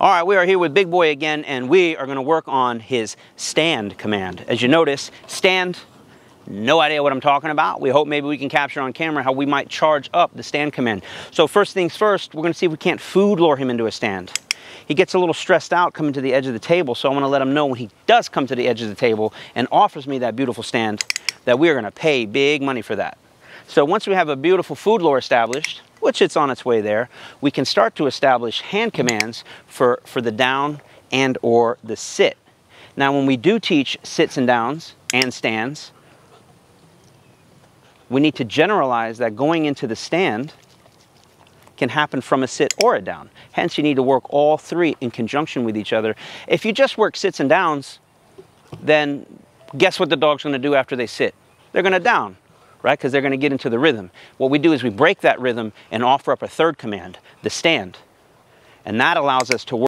All right, we are here with Big Boy again, and we are going to work on his stand command. As you notice, stand, no idea what I'm talking about. We hope maybe we can capture on camera how we might charge up the stand command. So first things first, we're going to see if we can't food lure him into a stand. He gets a little stressed out coming to the edge of the table, so I want to let him know when he does come to the edge of the table and offers me that beautiful stand that we are going to pay big money for that. So once we have a beautiful food lure established, which it's on its way there, we can start to establish hand commands for, for the down and or the sit. Now when we do teach sits and downs and stands, we need to generalize that going into the stand can happen from a sit or a down. Hence, you need to work all three in conjunction with each other. If you just work sits and downs, then guess what the dog's gonna do after they sit? They're gonna down right? Because they're going to get into the rhythm. What we do is we break that rhythm and offer up a third command, the stand. And that allows us to work